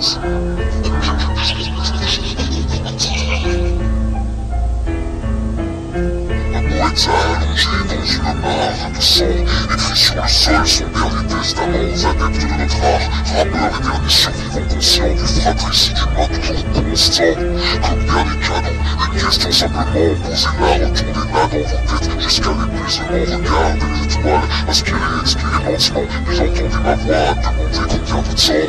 Jones. Le sol son dernier testament aux adeptes de notre art Rappeurs et derniers survivants conscients du fratricide humain toujours constant Comme dernier cadeau, une question simplement Posez la retournez la dans vos têtes jusqu'à l'épuisement Regardez les étoiles, aspirez, expirez lentement Puis entendez ma voix demander de temps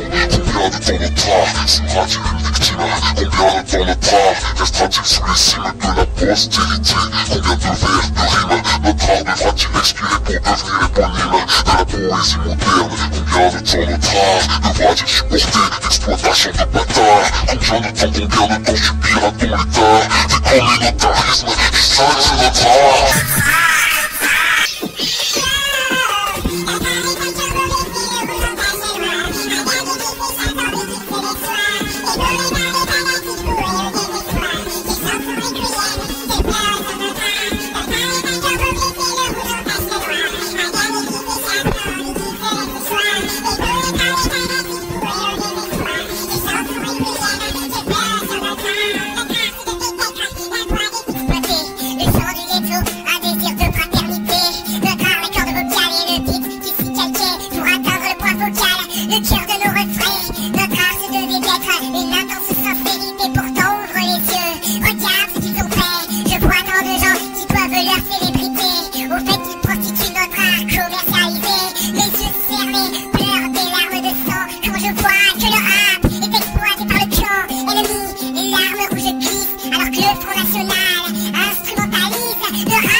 Combien de temps notre art sera-t-il une victime Combien de temps notre art restera-t-il sous les cimes de la postérité Combien de vers, de rimes Notre art devra-t-il expirer pour devenir éponyme De la poésie moderne Combien de temps notre art devra-t-il supporter l'exploitation de bâtards Combien de temps, combien de temps subira-t-on l'état Du communautarisme qui art Le 小孩